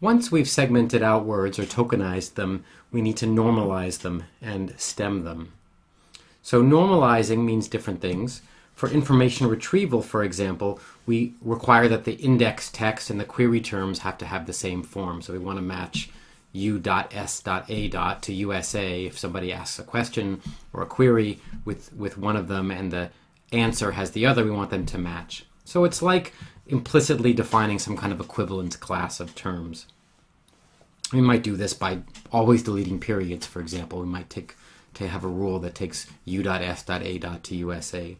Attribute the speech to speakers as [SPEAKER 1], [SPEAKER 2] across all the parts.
[SPEAKER 1] Once we've segmented out words or tokenized them, we need to normalize them and stem them. So normalizing means different things. For information retrieval, for example, we require that the index text and the query terms have to have the same form. So we want to match u.s.a. to USA if somebody asks a question or a query with, with one of them and the answer has the other, we want them to match. So it's like implicitly defining some kind of equivalence class of terms. We might do this by always deleting periods, for example. We might take to have a rule that takes u.s.a. to USA.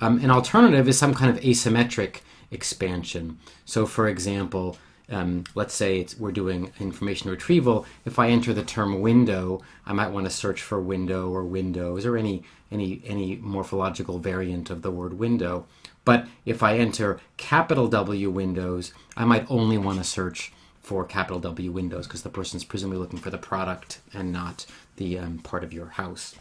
[SPEAKER 1] Um, an alternative is some kind of asymmetric expansion. So, for example, um, let's say we're doing information retrieval. If I enter the term window, I might want to search for window or windows or any any any morphological variant of the word window. But if I enter capital W windows, I might only want to search for capital W windows because the person's presumably looking for the product and not the um, part of your house.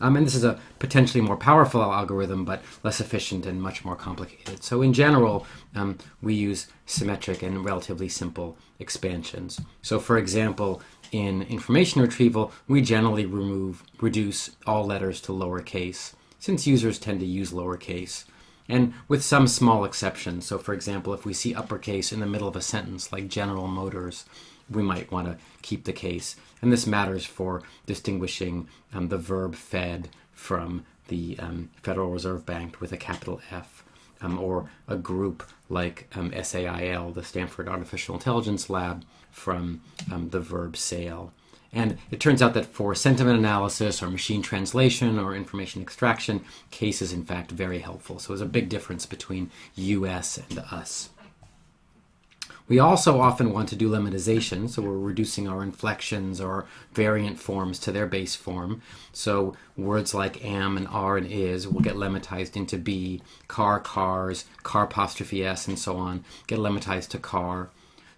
[SPEAKER 1] Um, and this is a potentially more powerful algorithm, but less efficient and much more complicated. So in general, um, we use symmetric and relatively simple expansions. So for example, in information retrieval, we generally remove, reduce all letters to lowercase, since users tend to use lowercase. And with some small exceptions. So for example, if we see uppercase in the middle of a sentence, like General Motors, we might want to keep the case. And this matters for distinguishing um, the verb fed from the um, Federal Reserve Bank with a capital F, um, or a group like um, SAIL, the Stanford Artificial Intelligence Lab, from um, the verb sail. And it turns out that for sentiment analysis or machine translation or information extraction, case is in fact very helpful. So there's a big difference between US and us. We also often want to do lemmatization, so we're reducing our inflections or variant forms to their base form. So words like am and are and is will get lemmatized into be, car, cars, car apostrophe s, and so on, get lemmatized to car.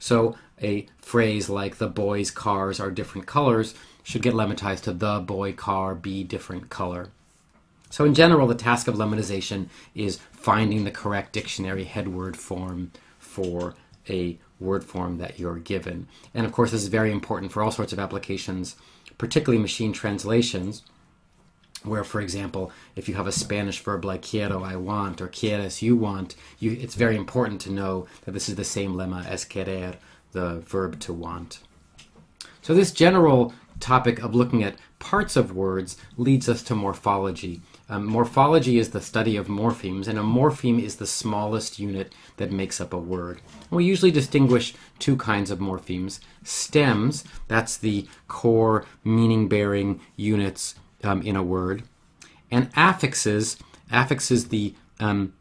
[SPEAKER 1] So a phrase like the boy's cars are different colors should get lemmatized to the boy car be different color. So in general, the task of lemmatization is finding the correct dictionary headword form for a word form that you're given. And of course, this is very important for all sorts of applications, particularly machine translations, where, for example, if you have a Spanish verb like quiero, I want, or quieres, you want, you, it's very important to know that this is the same lemma as querer, the verb to want. So this general topic of looking at parts of words leads us to morphology. Um, morphology is the study of morphemes, and a morpheme is the smallest unit that makes up a word. And we usually distinguish two kinds of morphemes stems, that's the core meaning bearing units um, in a word, and affixes, affixes the um,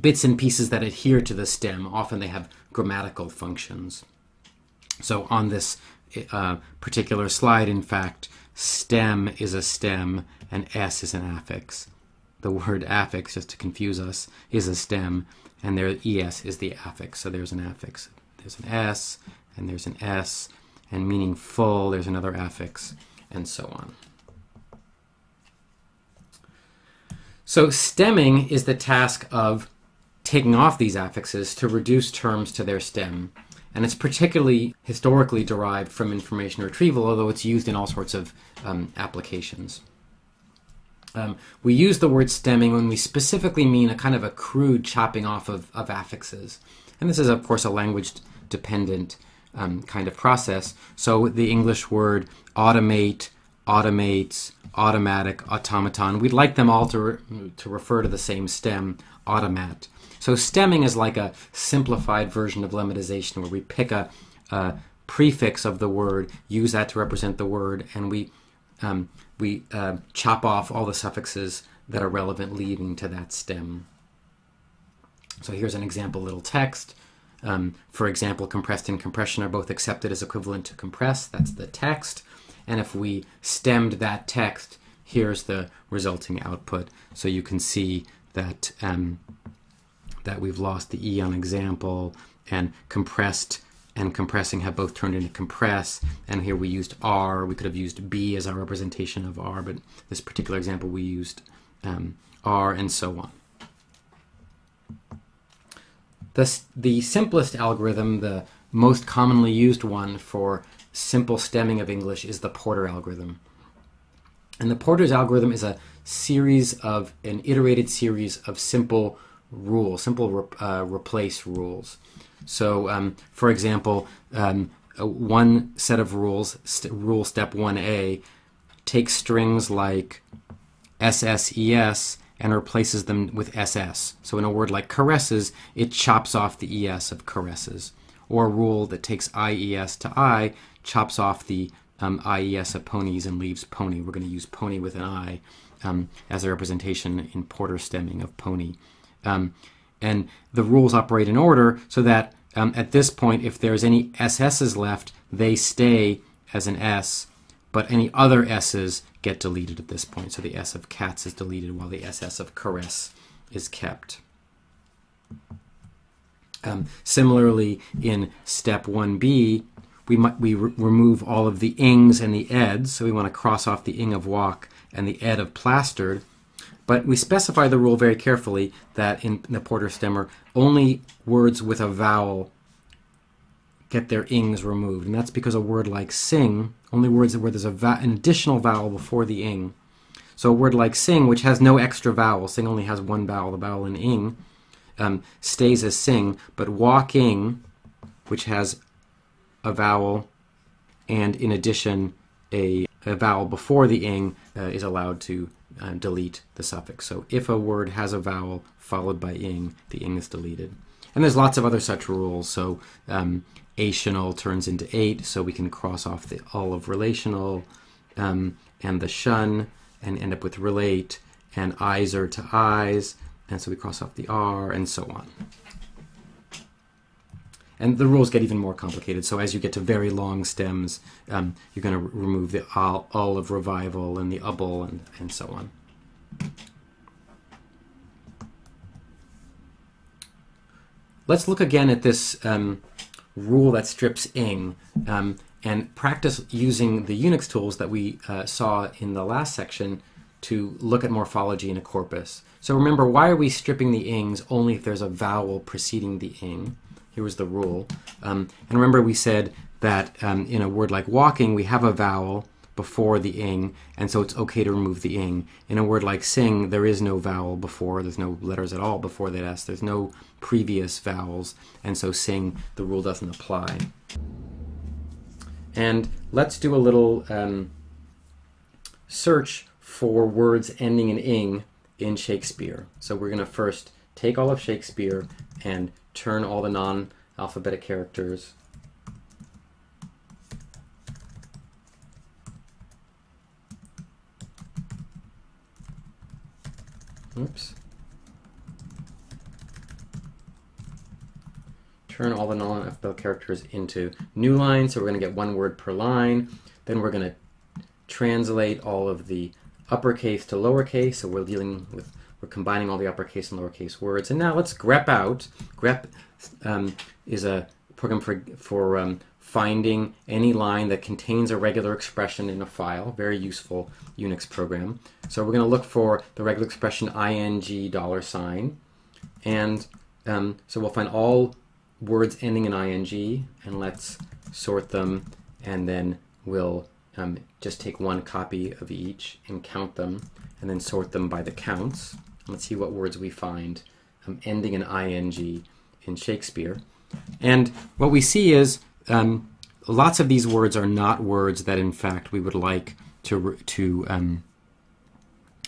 [SPEAKER 1] bits and pieces that adhere to the stem. Often they have grammatical functions. So on this uh, particular slide, in fact, stem is a stem and s is an affix. The word affix, just to confuse us, is a stem, and there es is the affix. So there's an affix. There's an s, and there's an s, and meaning full, there's another affix, and so on. So stemming is the task of taking off these affixes to reduce terms to their stem. And it's particularly historically derived from information retrieval, although it's used in all sorts of um, applications. Um, we use the word stemming when we specifically mean a kind of a crude chopping off of, of affixes. And this is, of course, a language dependent um, kind of process. So the English word automate, automates, automatic, automaton, we'd like them all to, re- to refer to the same stem, automat. So stemming is like a simplified version of lemmatization where we pick a, a prefix of the word, use that to represent the word, and we um, we uh, chop off all the suffixes that are relevant leading to that stem. So here's an example little text. Um, for example, compressed and compression are both accepted as equivalent to compress. That's the text. And if we stemmed that text, here's the resulting output. So you can see that um, that we've lost the E on example and compressed and compressing have both turned into compress. And here we used R. We could have used B as our representation of R, but this particular example we used um, R and so on. The, the simplest algorithm, the most commonly used one for simple stemming of English is the Porter algorithm. And the Porter's algorithm is a series of an iterated series of simple rules, simple re- uh, replace rules. So, um, for example, um, one set of rules, st- rule step 1a, takes strings like SSES and replaces them with SS. So, in a word like caresses, it chops off the ES of caresses. Or a rule that takes IES to I chops off the um, IES of ponies and leaves pony. We're going to use pony with an I um, as a representation in Porter stemming of pony. Um, and the rules operate in order so that um, at this point, if there's any SS's left, they stay as an S, but any other S's get deleted at this point. So the S of cats is deleted while the SS of caress is kept. Um, similarly, in step 1b, we, might, we re- remove all of the ings and the eds. So we want to cross off the ing of walk and the ed of plastered. But we specify the rule very carefully that in the Porter stemmer, only words with a vowel get their ings removed. And that's because a word like sing, only words where there's an additional vowel before the ing. So a word like sing, which has no extra vowel, sing only has one vowel, the vowel in ing, um, stays as sing. But walking, which has a vowel and in addition a, a vowel before the ing, uh, is allowed to uh, delete the suffix. So if a word has a vowel followed by ing, the ing is deleted. And there's lots of other such rules. So um, ational turns into ate, so we can cross off the all of relational um, and the shun and end up with relate and izer to ize, and so we cross off the r and so on. And the rules get even more complicated. So as you get to very long stems, um, you're going to remove the all, all of revival and the ubble and, and so on. Let's look again at this um, rule that strips ing um, and practice using the Unix tools that we uh, saw in the last section to look at morphology in a corpus. So remember, why are we stripping the ings only if there's a vowel preceding the ing? Here was the rule. Um, and remember, we said that um, in a word like walking, we have a vowel before the ing, and so it's okay to remove the ing. In a word like sing, there is no vowel before, there's no letters at all before that s, there's no previous vowels, and so sing, the rule doesn't apply. And let's do a little um, search for words ending in ing in Shakespeare. So we're going to first take all of Shakespeare and turn all the non alphabetic characters Oops. Turn all the non-alphabetic characters into new lines. So we're going to get one word per line. Then we're going to translate all of the uppercase to lowercase. So we're dealing with, we're combining all the uppercase and lowercase words. And now let's grep out. Grep um, is a program for, for um, finding any line that contains a regular expression in a file. Very useful Unix program. So we're going to look for the regular expression ing dollar sign. And um, so we'll find all words ending in ing and let's sort them and then we'll um, just take one copy of each and count them and then sort them by the counts. Let's see what words we find um, ending in ing in Shakespeare. And what we see is um, lots of these words are not words that, in fact, we would like to to um,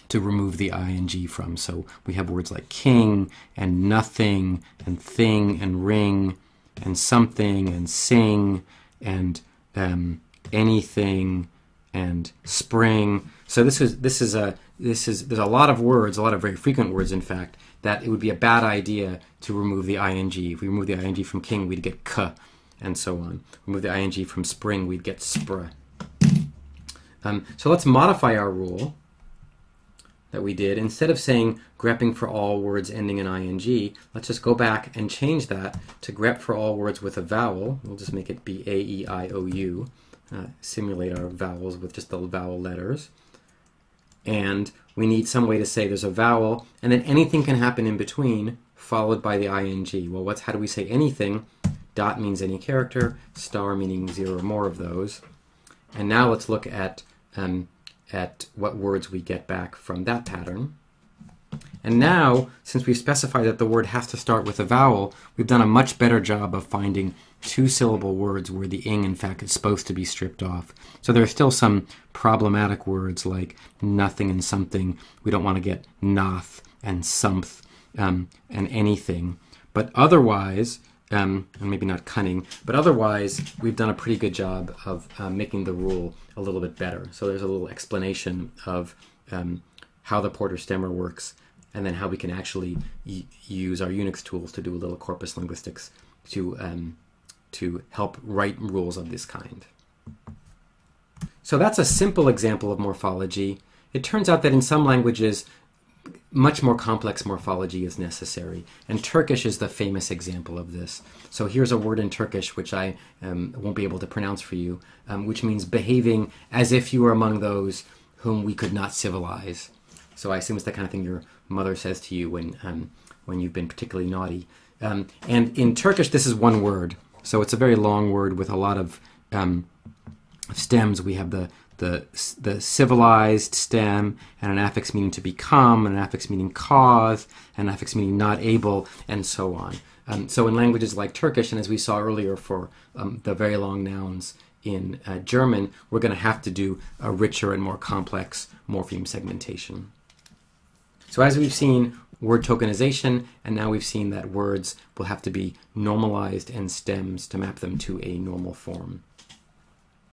[SPEAKER 1] to remove the ing from. So we have words like king and nothing and thing and ring and something and sing and um, anything and spring. So this is this is a this is there's a lot of words, a lot of very frequent words, in fact, that it would be a bad idea to remove the ing. If we remove the ing from king, we'd get k, and so on. Remove the ing from spring, we'd get spr. Um, so let's modify our rule that we did. Instead of saying grepping for all words ending in ing, let's just go back and change that to grep for all words with a vowel. We'll just make it be A, E, I, O, U. Uh, simulate our vowels with just the vowel letters. And we need some way to say there's a vowel, and then anything can happen in between, followed by the ing. Well, what's how do we say anything? dot means any character, star meaning zero or more of those. And now let's look at, um, at what words we get back from that pattern. And now, since we've specified that the word has to start with a vowel, we've done a much better job of finding two syllable words where the ing, in fact, is supposed to be stripped off. So there are still some problematic words like nothing and something. We don't want to get noth and someth um, and anything. But otherwise, um, and maybe not cunning, but otherwise, we've done a pretty good job of uh, making the rule a little bit better. So there's a little explanation of um, how the Porter stemmer works and then how we can actually y- use our Unix tools to do a little corpus linguistics to um, to help write rules of this kind. So that's a simple example of morphology. It turns out that in some languages, much more complex morphology is necessary, and Turkish is the famous example of this. So here's a word in Turkish which I um, won't be able to pronounce for you, um, which means behaving as if you were among those whom we could not civilize. So I assume it's the kind of thing your mother says to you when um, when you've been particularly naughty. Um, and in Turkish, this is one word, so it's a very long word with a lot of um, stems. We have the the the civilized stem and an affix meaning to become, and an affix meaning cause, and an affix meaning not able, and so on. Um, so in languages like Turkish, and as we saw earlier for um, the very long nouns in uh, German, we're going to have to do a richer and more complex morpheme segmentation. So as we've seen word tokenization, and now we've seen that words will have to be normalized and stems to map them to a normal form.